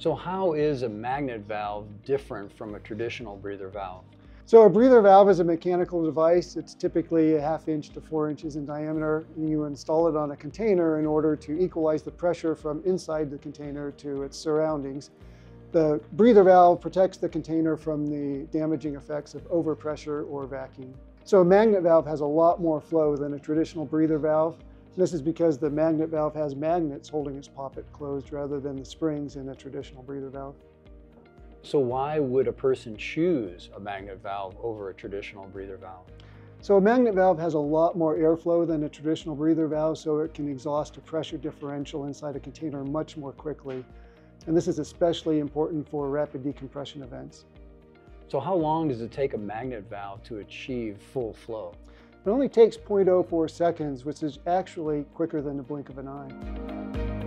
So how is a magnet valve different from a traditional breather valve? So a breather valve is a mechanical device. It's typically a half inch to four inches in diameter. And you install it on a container in order to equalize the pressure from inside the container to its surroundings. The breather valve protects the container from the damaging effects of overpressure or vacuum. So a magnet valve has a lot more flow than a traditional breather valve. This is because the magnet valve has magnets holding its poppet closed rather than the springs in a traditional breather valve. So why would a person choose a magnet valve over a traditional breather valve? So a magnet valve has a lot more airflow than a traditional breather valve, so it can exhaust a pressure differential inside a container much more quickly. And this is especially important for rapid decompression events. So how long does it take a magnet valve to achieve full flow? It only takes 0.04 seconds, which is actually quicker than the blink of an eye.